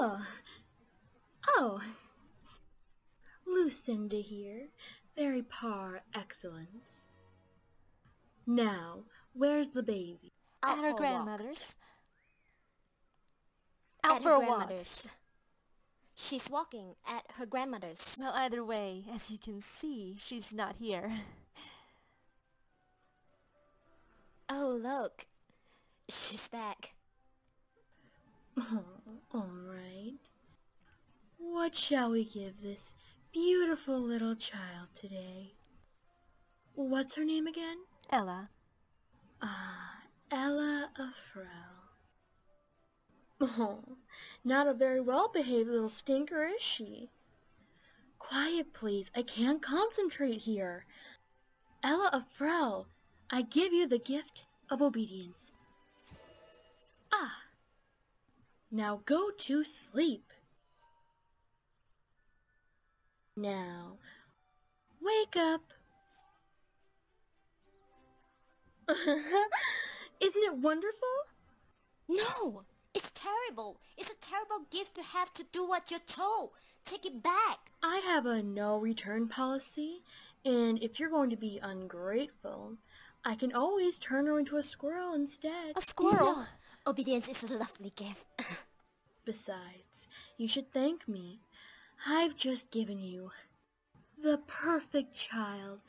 Oh. Oh. Lucinda here, very par excellence. Now, where's the baby? Out At her a walk. grandmother's. At Out her for a walk. grandmother's. She's walking at her grandmother's. Well, either way, as you can see, she's not here. Oh, look. She's back. What shall we give this beautiful little child today? What's her name again? Ella. Ah, Ella of Frell. Oh, not a very well-behaved little stinker, is she? Quiet, please. I can't concentrate here. Ella of Frell, I give you the gift of obedience. Ah. Now go to sleep. Now, wake up. Isn't it wonderful? No! It's terrible! It's a terrible gift to have to do what you're told! Take it back! I have a no return policy, and if you're going to be ungrateful, I can always turn her into a squirrel instead. A squirrel? No. Obedience is a lovely gift. Besides, you should thank me. I've just given you the perfect child